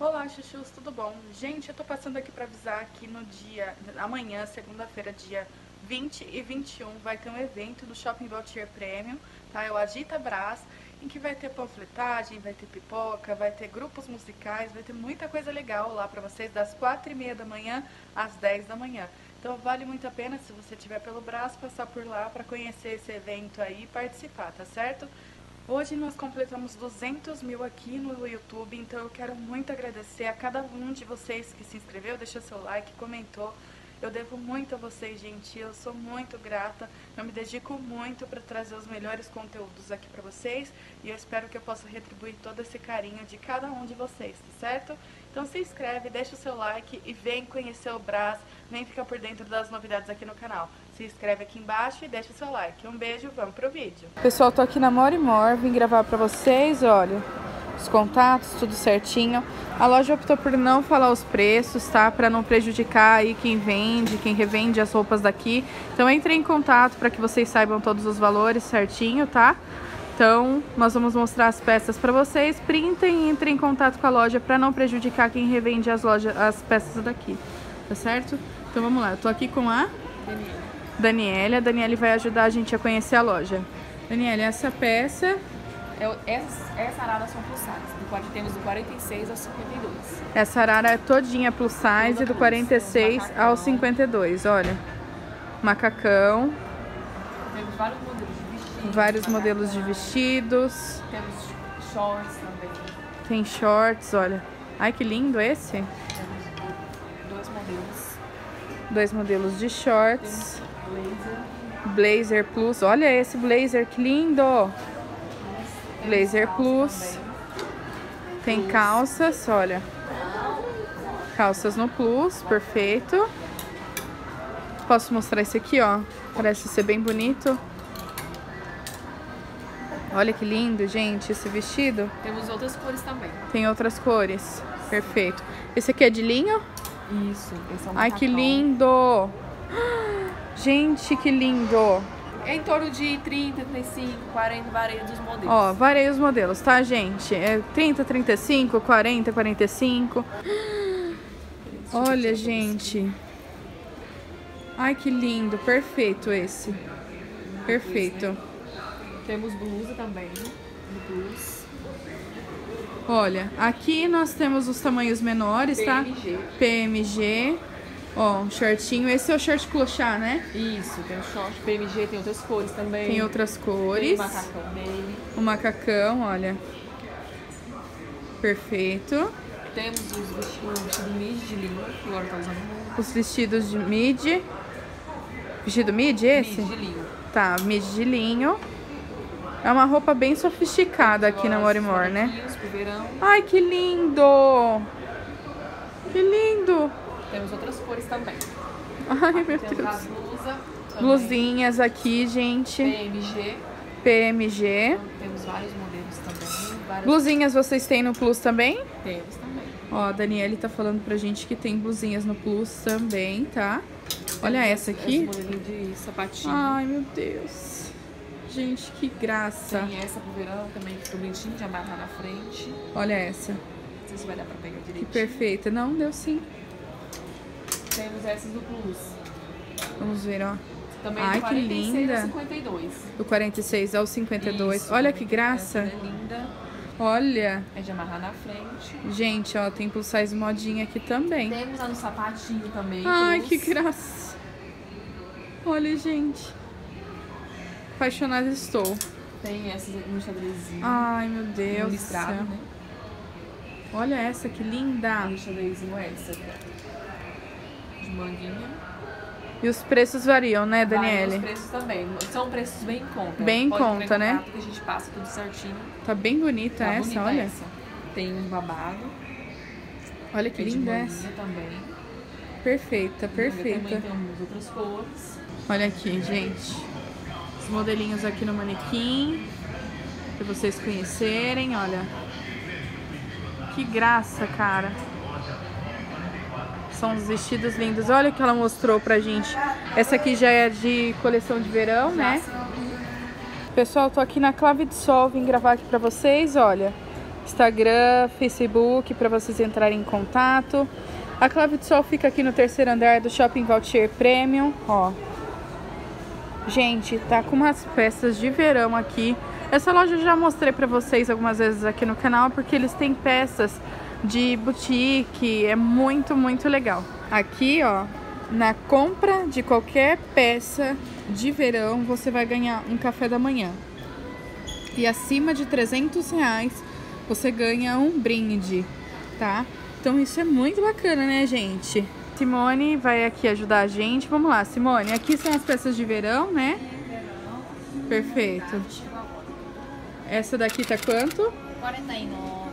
Olá, chuchus, tudo bom? Gente, eu tô passando aqui pra avisar que no dia, amanhã, segunda-feira, dia 20 e 21, vai ter um evento no Shopping Valtier Premium, tá? É o Agita Brás, em que vai ter panfletagem, vai ter pipoca, vai ter grupos musicais, vai ter muita coisa legal lá pra vocês, das 4 e meia da manhã às 10 da manhã. Então vale muito a pena, se você estiver pelo braço, passar por lá para conhecer esse evento aí e participar, tá certo? Hoje nós completamos 200 mil aqui no YouTube, então eu quero muito agradecer a cada um de vocês que se inscreveu, deixou seu like, comentou. Eu devo muito a vocês, gente. Eu sou muito grata. Eu me dedico muito para trazer os melhores conteúdos aqui para vocês e eu espero que eu possa retribuir todo esse carinho de cada um de vocês, tá certo? Então se inscreve, deixa o seu like e vem conhecer o Brás, vem ficar por dentro das novidades aqui no canal. Se inscreve aqui embaixo e deixa o seu like. Um beijo, vamos pro vídeo. Pessoal, tô aqui na More More, vim gravar para vocês, olha os contatos, tudo certinho. A loja optou por não falar os preços, tá? Para não prejudicar aí quem vende, quem revende as roupas daqui. Então entre em contato para que vocês saibam todos os valores certinho, tá? Então, nós vamos mostrar as peças para vocês. Printem e entrem em contato com a loja para não prejudicar quem revende as lojas, as peças daqui, tá certo? Então vamos lá, eu tô aqui com a Daniela. A Daniela vai ajudar a gente a conhecer a loja. Daniela, essa peça é, essa, essa arara são plus size, do temos do 46 ao 52. Essa arara é todinha plus size, Toda do 46 macacão. ao 52, olha. Macacão. Temos vários modelos de vestidos. Vários modelos de vestidos. Temos shorts também. Tem shorts, olha. Ai, que lindo esse. Temos dois modelos. Dois modelos de shorts. Temos blazer. Blazer Plus. Olha esse blazer, que lindo! Blazer Plus. Tem calças, olha. Calças no Plus, perfeito. Posso mostrar esse aqui, ó. Parece ser bem bonito. Olha que lindo, gente, esse vestido. Temos outras cores também. Tem outras cores. Perfeito. Esse aqui é de linho? Isso. Esse é um Ai, que lindo! Gente, que lindo! É em torno de 30, 35, 40, varia dos modelos. Ó, varia os modelos, tá, gente? É 30, 35, 40, 45. Olha, gente. Ai, que lindo. Perfeito esse. Perfeito. Temos blusa também. Blusa. Olha, aqui nós temos os tamanhos menores, tá? PMG. PMG. Ó, um shortinho. Esse é o short clochard, né? Isso, tem o short PMG, tem outras cores também. Tem outras cores. Tem o macacão dele. O macacão, olha. Perfeito. Temos os vestidos, vestido mid de linho, que agora tá usando muito. Os vestidos de mid. Vestido mid esse? Mid de linho. Tá, mid de linho. É uma roupa bem sofisticada aqui na Morimor, né? Pro verão. Ai, que lindo! Que lindo! Temos outras cores também. Ai, meu Temos a Deus. blusa. também, Blusinhas aqui, gente. PMG. PMG. Então, temos vários modelos também. Várias... Blusinhas vocês têm no Plus também? Temos também. Ó, a Daniele tá falando pra gente que tem blusinhas no Plus também, tá? Olha essa Esse aqui. modelinho de sapatinho. Ai, meu Deus. Gente, que graça. Tem essa pro verão também, que fica bonitinho, de amarrar na frente. Olha essa. Não sei se vai dar pra pegar Que direitinho. perfeita. Não, deu sim. Temos essas do Plus. Vamos ver, ó. Também Ai, do que 46 linda. ao 52. Do 46 ao 52. Isso, Olha que graça. É linda. Olha. É de amarrar na frente. Gente, ó, tem plus size modinha aqui também. Temos a no sapatinho também. Ai, Plus. que graça. Olha, gente. Apaixonada estou. Tem essas no xadrezinho. Ai, meu Deus do listrado, né? Olha essa, que linda. No xadrezinho essa. ó. Manguinha. E os preços variam, né, Daniele? nos preços também. São preços bem em conta. Bem em conta, né? contato Que a gente passa tudo certinho. Tá bem bonita Tá essa, bonita olha. essa. Tem um babado. Olha que linda essa. também. Perfeita, perfeita. Também temos outras cores. Olha aqui, gente. Os modelinhos aqui no manequim. Pra vocês conhecerem, olha. Que graça, cara. São os vestidos lindos. Olha o que ela mostrou pra gente. Essa aqui já é de coleção de verão, né? Pessoal, tô aqui na Clave de Sol, vim gravar aqui pra vocês, olha. Instagram, Facebook para vocês entrarem em contato. A Clave de Sol fica aqui no terceiro andar do Shopping Valtier Premium, ó. Gente, tá com umas peças de verão aqui. Essa loja eu já mostrei pra vocês algumas vezes aqui no canal, porque eles têm peças de boutique, é muito, muito legal. Aqui, ó, na compra de qualquer peça de verão, você vai ganhar um café da manhã. E acima de 300 reais, você ganha um brinde, tá? Então isso é muito bacana, né, gente? Simone vai aqui ajudar a gente. Vamos lá, Simone. Aqui são as peças de verão, né? Perfeito. Essa daqui tá quanto? 49.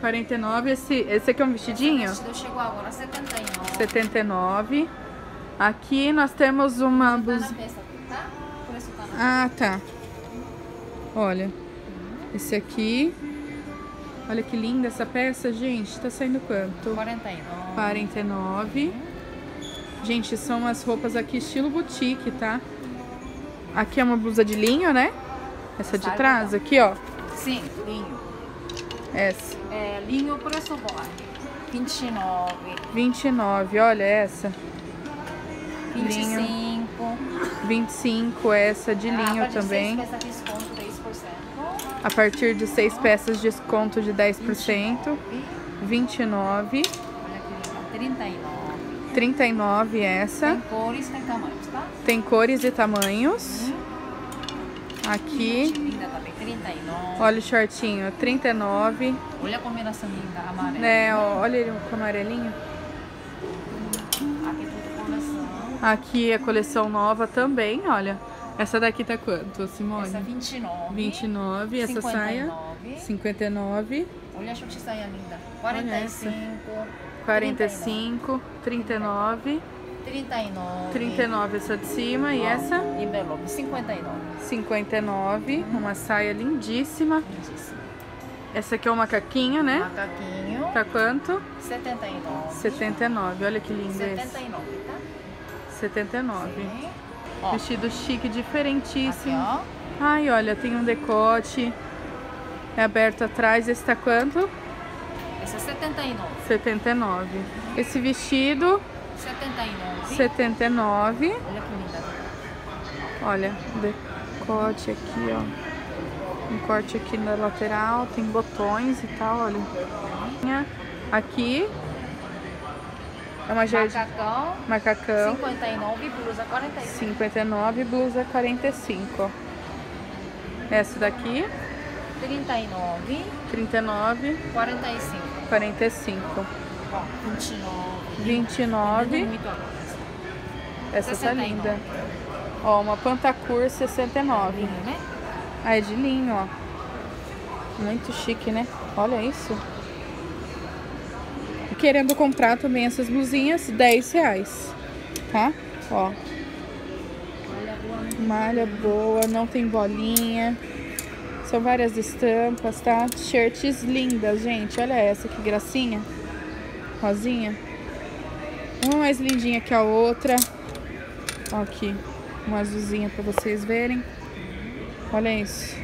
49. Esse, esse aqui é um vestidinho? Esse chegou agora, 79. 79. Aqui nós temos uma Tá blusa. tá? Tá Ah, tá. Olha. Esse aqui. Olha que linda essa peça, gente. Tá saindo quanto? 49. 49. Gente, são as roupas aqui estilo boutique, tá? Aqui é uma blusa de linho, né? Essa de trás, aqui, ó. Sim, linho. Essa. É, linho, preço bom. 29. 29, olha essa. 25. 25, essa de linho Ah, também. Peça desconto 10%. A partir de 6 peças, desconto de 10%. 29. Olha que linda. 39. 39 essa. Tem cores, tem tamanhos, tá? Tem cores e tamanhos. Aqui. Linda também, 39. Olha o shortinho, 39. Olha a combinação linda, amarela. Né, ó, olha ele com amarelinho. Aqui tudo coleção. Aqui a coleção nova também, olha. Essa daqui tá quanto, Simone? Essa é 29. 29. Essa saia? 59. 59. Olha a chute saia linda. Olha essa. 45. 45. 39. 39. 39 essa de cima. E essa? Envelope, 59. 59. Uma saia lindíssima. Lindíssimo. Essa aqui é o macaquinho, né? Macaquinho, Tá quanto? 79. 79. Olha que lindo esse. 79, tá? 79. Sim. Ó, Vestido chique, aqui, diferentíssimo. ó. Ai, olha, tem um decote. É aberto atrás. Esse tá quanto? Esse é 79. 79. Esse vestido, 79. 79. Olha que linda. Olha, decote aqui, ó. Um corte aqui na lateral, tem botões e tal, olha. Aqui é uma jardim Macacão, macacão, 59. Blusa, 45. 59, blusa 45. ó. Essa daqui, 39. 39, 45. 45. Ó, 29. 29, Muito agora. essa tá 69. linda. Ó, uma pantacur 69. Linho, né? Ah, é de linho, ó. Muito chique, né? Olha isso. Querendo comprar também essas blusinhas, 10 reais. Tá? Ó. Malha boa, não tem bolinha. São várias estampas, tá? Shirts lindas, gente. Olha essa, que gracinha. Rosinha. Uma mais lindinha que a outra. Ó aqui, uma azulzinha pra vocês verem. Olha isso.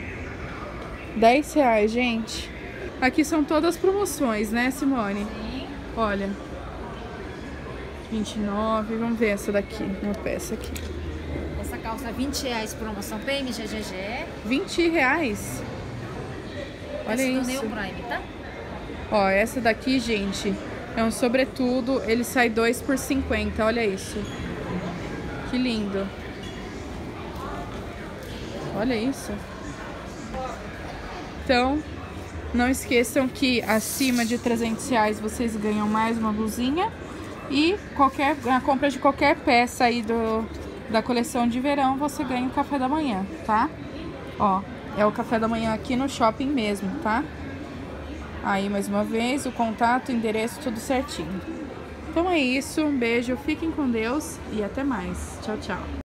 10 reais, gente. Aqui são todas promoções, né, Simone? Sim. Olha. 29. Vamos ver essa daqui. Uma peça aqui. Essa calça 20 reais, promoção PMGGG. 20 reais. Olha Esse do isso. Prime, tá? Ó, essa daqui, gente, é um sobretudo. Ele sai 2 por 50. Olha isso. Que lindo. Olha isso. Então, não esqueçam que acima de 300 reais vocês ganham mais uma blusinha. E qualquer, na compra de qualquer peça aí do, da coleção de verão, você ganha o café da manhã, tá? Ó, é o café da manhã aqui no shopping mesmo, tá? Aí, mais uma vez, o contato, o endereço, tudo certinho. Então é isso, um beijo, fiquem com Deus e até mais. Tchau, tchau.